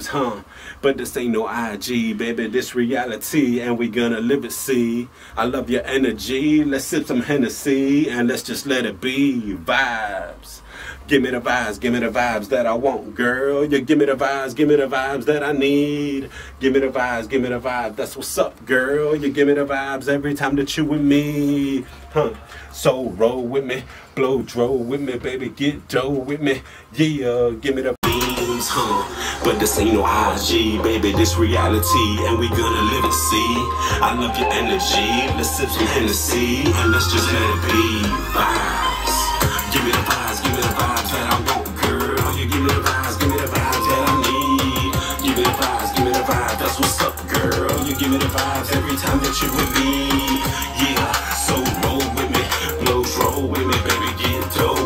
Huh, but this ain't no IG, baby. This reality, and we gonna live it. See, I love your energy. Let's sip some Hennessy and let's just let it be vibes. Give me the vibes, give me the vibes that I want, girl. You give me the vibes, give me the vibes that I need. Give me the vibes, give me the vibes. That's what's up, girl. You give me the vibes every time that you with me. Huh. So roll with me, blow dro with me, baby. Get dough with me. Yeah, give me the huh? But this ain't no IG, baby, this reality, and we gonna live it, see? I love your energy, let's sip some Hennessy, and let's just let it be. Vibes. Give me the vibes, give me the vibes that I want, girl. You give me the vibes, give me the vibes that I need. Give me the vibes, give me the vibes, that's what's up, girl. You give me the vibes every time that you with me. Yeah, so roll with me, blow, roll with me, baby, get dope.